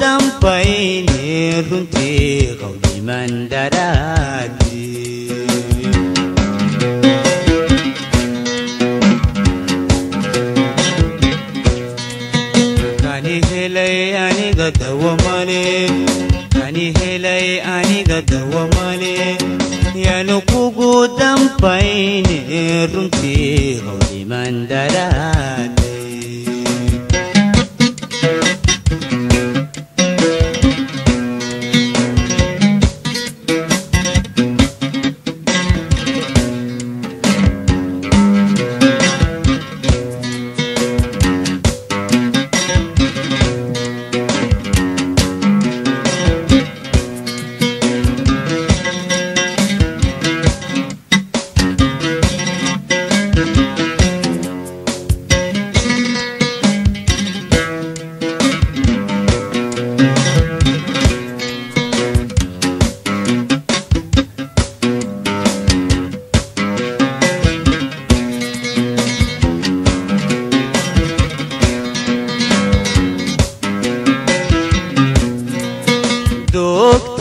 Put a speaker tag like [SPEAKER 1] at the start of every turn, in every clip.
[SPEAKER 1] dampai ne runte kaudi mandarati kani helai ani gadawa male kani helai ani gadawa male yanu kugu dampai ne runte kaudi mandarati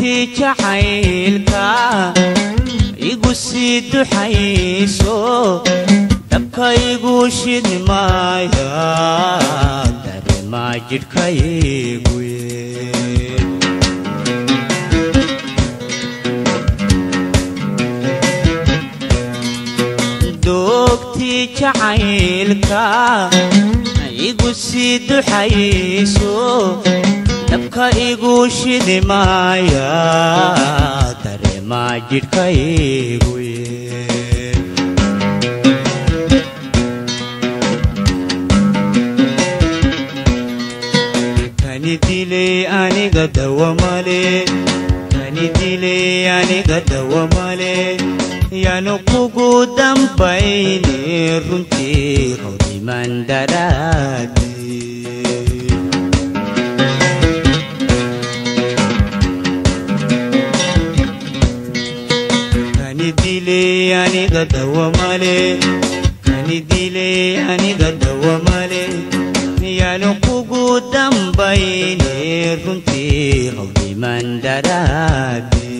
[SPEAKER 1] انتي جحيلكا يقصد حيسو دبكا يقوشد مايا دار ماجد كايقوي دوكتي جحيلكا يقصد حيسو dabka igu shidi maaya dareemaa jidhka igu kani dilay aniga dawamale kani dilay aniga dawamale yaanu kugu dambayne runtii rodiman daraade aniga dawamale kanidile aniga dawamale miyaanu kugu dambayne runtii hawdimaan daraade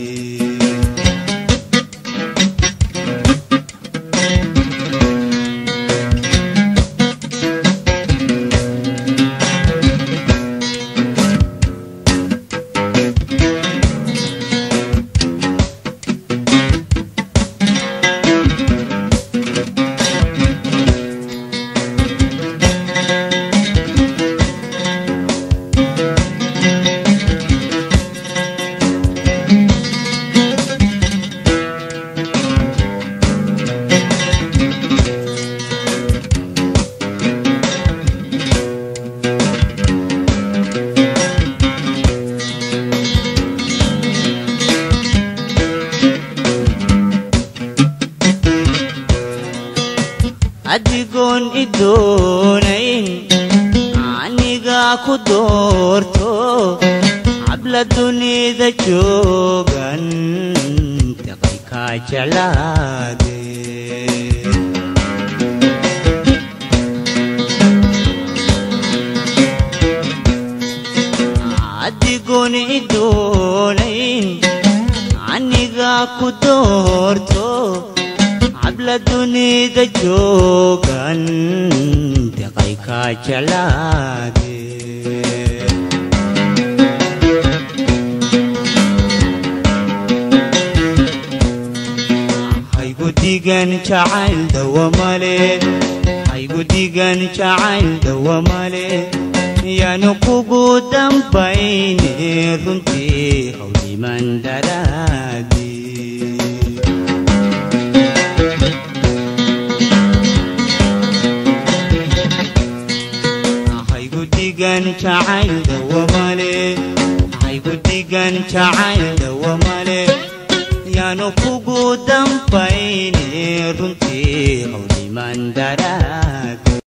[SPEAKER 1] adigoon iddoonayn anigaa ku doorto habla dunida joogan daqiiqaa jeclaade adigoon iddoonayn anigaa ku doorto ದಜೋಗನ್ ಕೈ ಕಾ ಚಲಾದೆ digan jacayl dawamale haygu digan jacayl dawamale yaanu kugu dambayne runtii hawdiman daraadii تعال دوم عليه عيبودي كان تعال دوم عليه يا نفوق دم فيني رنتي أولي من دراك